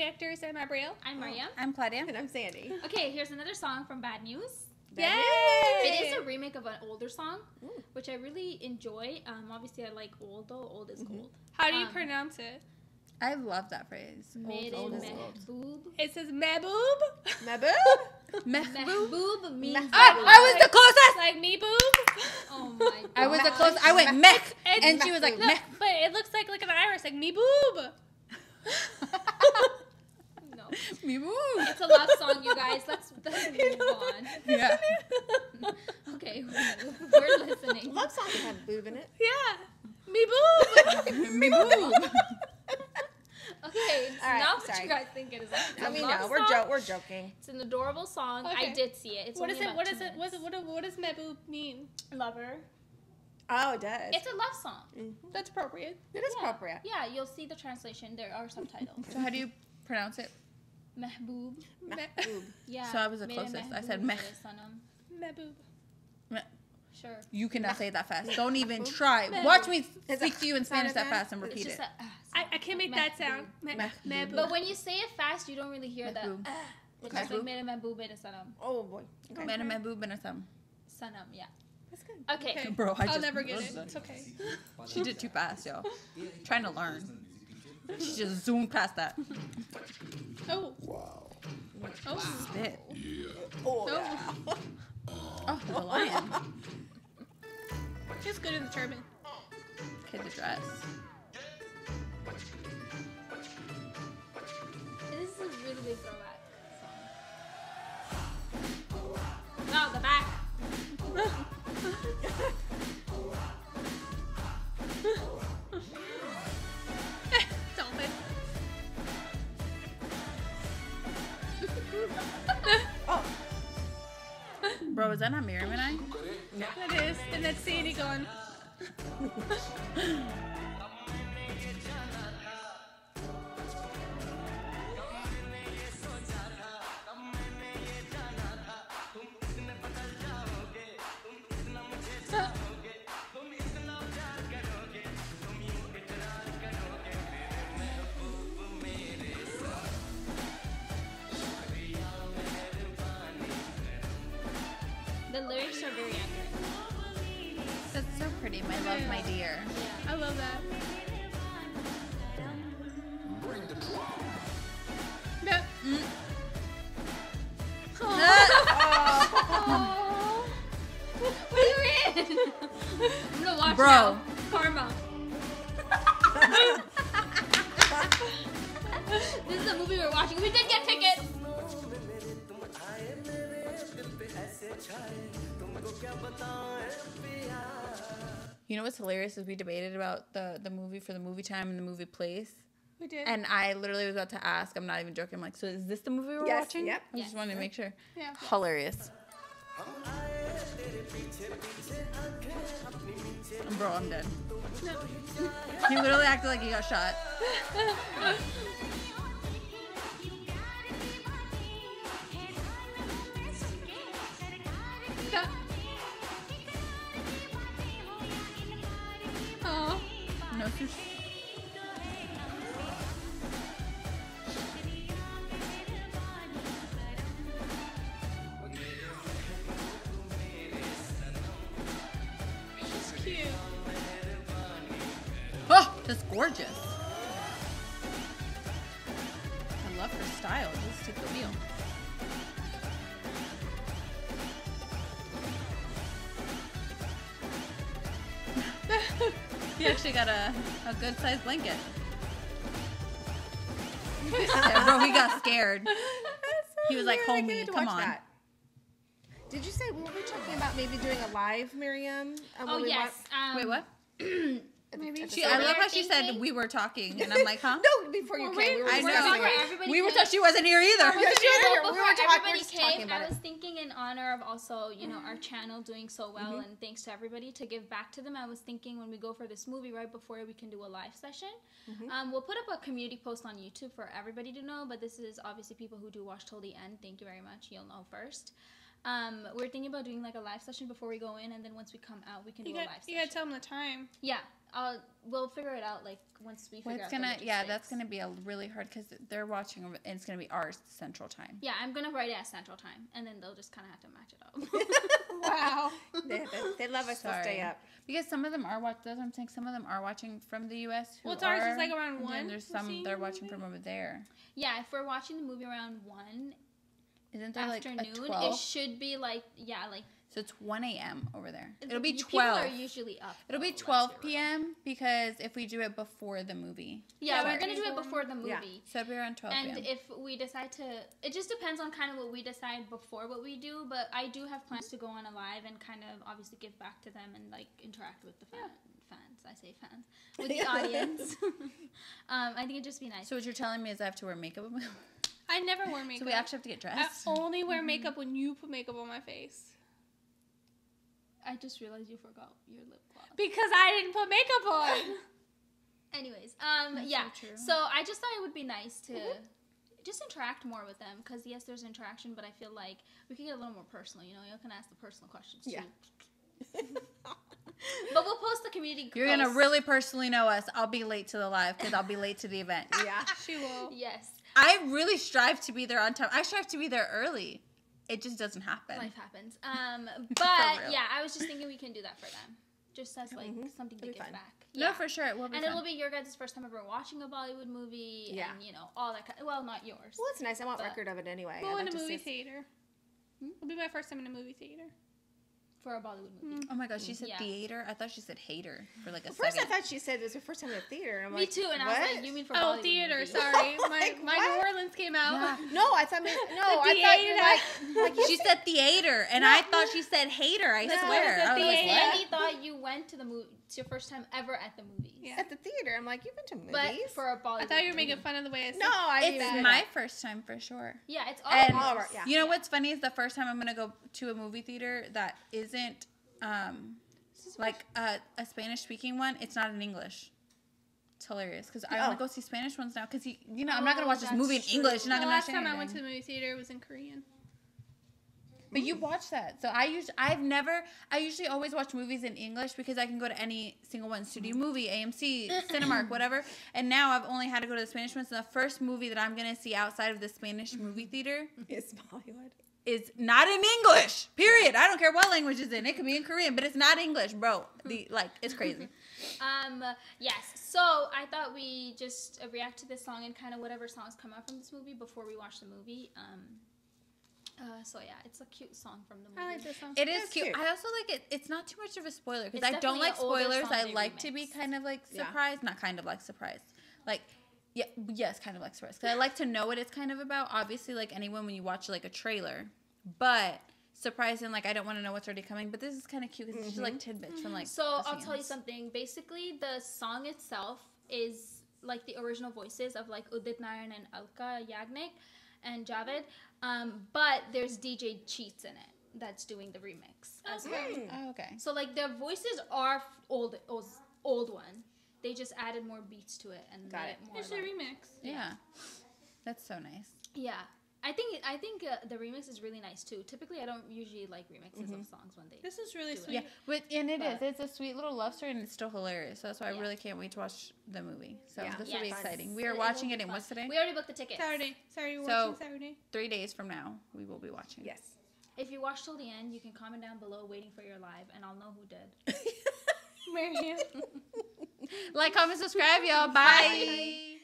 reactors. I'm Abriel. I'm Mariam. I'm Claudia. And I'm Sandy. Okay, here's another song from Bad Newz. Yay! It is a remake of an older song, Ooh. which I really enjoy. Um, obviously, I like old though. Old is gold. How do you um, pronounce it? I love that phrase. Made old is gold. It says meboob. Maboo? Mehboob. Mehboob means. Meh- I, I was the closest. like me boob. Oh my god. I was the Meh- closest. I went Meh- meh, It's and she was like Mehboob. meh. But it looks like like an iris, like me boob. No. Me move. It's a love song, you guys. Let's, let's move on. Yeah. Okay, we're listening. Love song can have boob in it. Yeah. Me boob. Me move. Okay, so All right, now what sorry. you guys think it is? It's a I mean, love no, we're jo- we're joking. It's an adorable song. I did see it. It's what only is it? about What it? What, is, minutes. what, what does meboob mean? Lover. Oh, it does. It's a love song. Mhm. That's appropriate. It is Yeah. appropriate. Yeah, you'll see the translation. There are subtitles. So how do you pronounce it? Mehboob. Me- Boob. Yeah. So I was the closest. I said meh. mere sanam. Sure. You cannot say it that fast. Don't even try. Watch me speak to you in Spanish that fast and repeat it. ah, I, I can't make that sound. Me- Mehboob. But when you say it fast, you don't really hear that. Mehboob. It's just Mehboob. like mere mehboob sanam. Oh, boy. Okay. Mena mehboob and. Sanam, yeah. That's good. Okay. Okay. Bro, I I'll never get it. It's okay. She did too fast, yo. Trying to learn. She just zoomed past that. Oh. Wow. Oh. Spit. Oh, Oh. yeah. Oh, the lion. She's good in the turban. Kid the dress. जाना pretty. My love, my dear. I love that. No. Mm. Oh. what are you in? I'm gonna watch Bro. now. Karma. this is a movie we're watching. We did get tickets. You know what's hilarious is we debated about the the movie for the movie time and the movie place. We did. And I literally was about to ask, I'm not even joking, I'm like, so is this the movie we're Yes, watching? yep. I just wanted to make sure. yeah. Hilarious. Bro, I'm dead. No. He literally acted like he got shot. Cute. Oh, just gorgeous. I love her style. Let's take the wheel. He actually got a, a good sized blanket. Yeah, bro, he got scared. He was like, weird. I "Homie, can't wait to come on." that. Did you say we were talking about maybe doing a live, Miriam? um, Oh yes. Um, Wait, what? wa- Maybe. She. I love how she said we were talking, and I'm like, huh? No, before you Well, came, we we- were I know. it. Everybody We were came- thought she wasn't here either. Yeah, she was here. Before We were talking- we were everybody just talking came, about I it. was thinking in honor of also, you know, our channel doing so well Mm-hmm. and thanks to everybody to give back to them. I was thinking when we go for this movie right before we can do a live session, Mm-hmm. um, we'll put up a community post on YouTube for everybody to know. But this is obviously people who do watch till the end. Thank you very much. You'll know first. Um, we're thinking about doing like a live session before we go in, and then once we come out, we can You do a got live you session. gotta tell them the time. yeah, I'll we'll figure it out like once we Well, figure it's out. gonna yeah, that's gonna be a really hard because they're watching and it's gonna be our central time. Yeah, I'm gonna write it at Central Time, and then they'll just kind of have to match it up. Wow. They, they, they love us to stay up. Because some of them are watching. That's what I'm saying. Some of them are watching from the U.S. who Well, it's ours is like around and one, There's some they're the watching movie. from over there. yeah, if we're watching the movie around one Isn't there like afternoon, a it should be like yeah, like so it's one a.m. over there. It'll be 12. people twelve. are usually up. It'll be 12 be real. p.m. because if we do it before the movie, Yeah, Sorry. we're gonna do it before the movie. Yeah. so it'll be around 12 And p.m. if we decide to, it just depends on kind of what we decide before what we do. But I do have plans to go on a live and kind of obviously give back to them and like interact with the fan, fans. I say fans with the audience. um, I think it'd just be nice. so what you're telling me is I have to wear makeup. I never wear makeup. so we actually have to get dressed. I dressed. only Mm-hmm. wear makeup when you put makeup on my face. I just realized you forgot your lip gloss. Because I didn't put makeup on. Anyways, um, That's yeah. so true. So I just thought it would be nice to just interact more with them because yes, there's interaction, but I feel like we could get a little more personal. You know, you can ask the personal questions too. Yeah. But we'll post the community. You're gonna really personally know us. I'll be late to the live because I'll be late to the event. Yeah. she will. Yes, I really strive to be there on time. I strive to be there early. It just doesn't happen. life happens. Um, but yeah, I was just thinking we can do that for them, just as like Mhm. something to It'll be give fun. back. No, Yeah. for sure it will be. and fun. it'll be your guys' first time ever watching a Bollywood movie, Yeah. and you know all that. Kind of, well, not yours. Well, it's nice. I want record of it anyway. Go I'd in a movie see- theater. It'll be my first time in a movie theater. For a Bollywood movie. Oh my gosh, she said Yeah. theater. I thought she said hater for like a Well, first, second. I thought she said it was her first time at the theater. I'm Me like, too, and I was what? like, "You mean for Oh, Bollywood theater. movie. Sorry, my Like, my? New Orleans came out. Yeah. No, I thought. No, I thought you theater. like. like she said theater, and I thought she said hater. I No, swear. the I was like, what? Sandy thought you went to the movie. It's your first time ever at the movies. Yeah. at the theater. I'm like, you've been to movies. But for a Bollywood. I thought you were making fun of the way I said. no, I It's didn't my first time for sure. Yeah, it's all. And of All us. right, yeah. you know what's funny is the first time I'm gonna go to a movie theater that isn't um like a, a Spanish speaking one. It's not in English. It's hilarious because I Oh. to go see Spanish ones now because you know I'm not gonna Oh, watch this movie in that's English. You're not the gonna last understand time I went to anything. the movie theater was in Korean. But you watch that. So I usually I've never I usually always watch movies in English because I can go to any single one, Studio Movie, AMC, Cinemark, whatever. And now I've only had to go to the Spanish ones. And the first movie that I'm gonna see outside of the Spanish movie theater It's Bollywood. Is not in English. Period. I don't care what language it's in. It could be in Korean, but it's not English, bro. The like it's crazy. Um. Yes. So I thought we just uh, react to this song and kind of whatever songs come out from this movie before we watch the movie. Um. Uh, so yeah, it's a cute song from the movie. I like this song. It is cute. cute. I also like it. It's not too much of a spoiler because I don't like spoilers. I they like to be kind of like Yeah. surprised, not kind of like surprised. Like, yeah, yes, kind of like surprised. Because I like to know what it's kind of about. Obviously, like anyone when you watch like a trailer, but surprising. like I don't want to know what's already coming. But this is kind of cute because it's just like tidbits from like. So I'll tell you something. Basically, the song itself is like the original voices of like Udit Narayan and Alka Yagnik and Javed, um, but there's DJ Chetas in it that's doing the remix as well. Mm. Oh, okay. So like their voices are old, old, old one. They just added more beats to it and Got made it. it more. It's a remix. Yeah, that's so nice. yeah, I think I think uh, the remix is really nice too. Typically, I don't usually like remixes Mm-hmm. of songs when they. This is really Do it. sweet. Yeah, but and it is. But- It's a sweet little love story, and it's still hilarious. So that's why I really can't wait to watch the movie. So Yeah. this will be exciting. We are It watching it in fun. what's today? We already booked the tickets. Saturday. Saturday. We're So- watching Saturday. Three days from now, we will be watching. Yes. If you watch till the end, you can comment down below waiting for your live, and I'll know who did. Marianne. Like, comment, subscribe, y'all. Bye.